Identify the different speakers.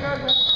Speaker 1: Gracias.